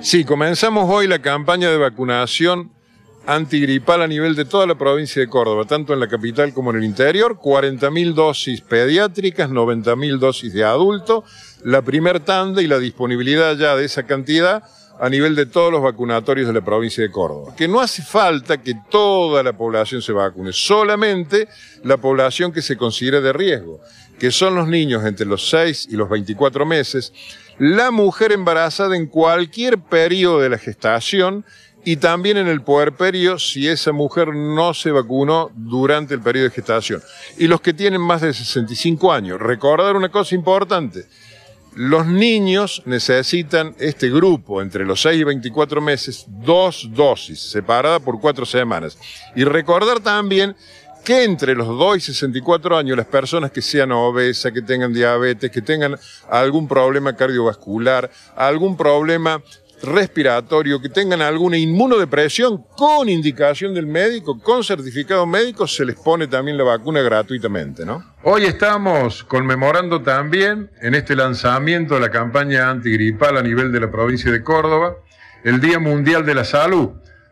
Sí, comenzamos hoy la campaña de vacunación antigripal a nivel de toda la provincia de Córdoba, tanto en la capital como en el interior, 40.000 dosis pediátricas, 90.000 dosis de adulto, la primer tanda y la disponibilidad ya de esa cantidad a nivel de todos los vacunatorios de la provincia de Córdoba. Que no hace falta que toda la población se vacune, solamente la población que se considere de riesgo, que son los niños entre los 6 y los 24 meses, la mujer embarazada en cualquier periodo de la gestación y también en el puerperio si esa mujer no se vacunó durante el periodo de gestación. Y los que tienen más de 65 años. Recordar una cosa importante. Los niños necesitan este grupo entre los 6 y 24 meses, dos dosis, separadas por cuatro semanas. Y recordar también que entre los 2 y 64 años las personas que sean obesas, que tengan diabetes, que tengan algún problema cardiovascular, algún problema respiratorio, que tengan alguna inmunodepresión con indicación del médico, con certificado médico, se les pone también la vacuna gratuitamente, ¿no? Hoy estamos conmemorando también, en este lanzamiento de la campaña antigripal a nivel de la provincia de Córdoba, el Día Mundial de la Salud.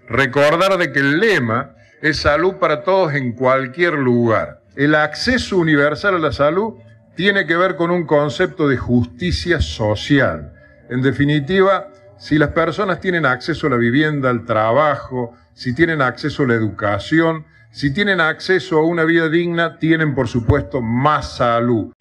Recordar de que el lema es salud para todos en cualquier lugar. El acceso universal a la salud tiene que ver con un concepto de justicia social. En definitiva, si las personas tienen acceso a la vivienda, al trabajo, si tienen acceso a la educación, si tienen acceso a una vida digna, tienen por supuesto más salud.